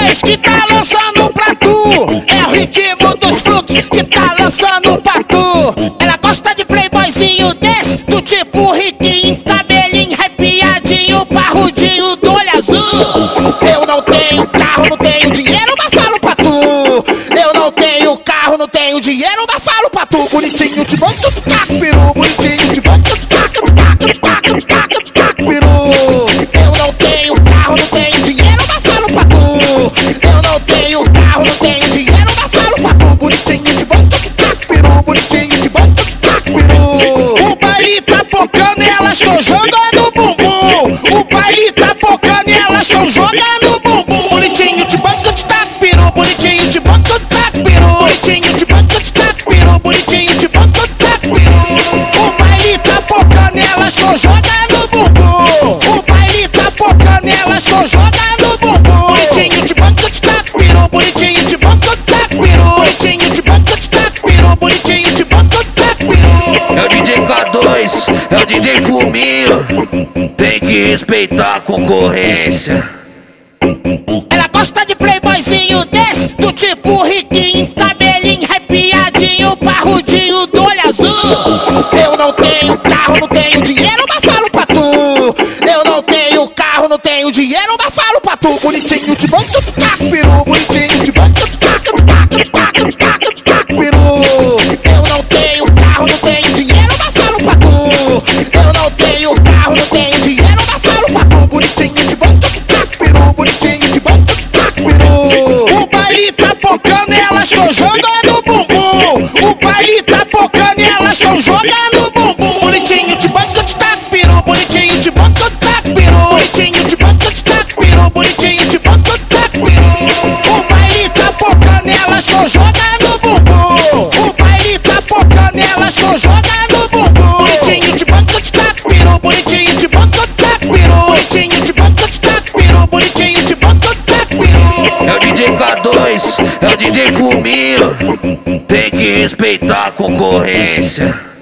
K2 que tá lançando pra tu. É o ritmo dos frutos que tá lançando pra tu. Ela gosta de playboyzinho desse, do tipo riquinho, cabelinho arrepiadinho, parrudinho do olho azul. Eu não tenho carro, não tenho dinheiro, mas falo pra tu. Eu não tenho carro, não tenho dinheiro, mas falo pra tu. Bonitinho de banco, tu peru, bonitinho de banco, tu elas tão jogando bumbum. O baile tá pocando e elas tão jogando bumbum. Que respeitar a concorrência. Ela gosta de playboyzinho desse, do tipo riquinho, cabelinho arrepiadinho, parrudinho do olho azul. Eu não tenho carro, não tenho dinheiro, mas falo pra tu. Eu não tenho carro, não tenho dinheiro, mas falo pra tu. Bonitinho de banco, tu tá peru, bonitinho de banco, tu baile tá pocando e elas tão jogando bumbum. O baile tá pocando e elas tão jogando bumbum. Bonitinho de banco, tu tá peru, bonitinho de banco, tu tá peru. Bonitinho de banco, tu tá peru, bonitinho de banco, tá peru. O baile tá pocando e elas tão jogando DJ K2, é o DJ Fuminho. Tem que respeitar a concorrência.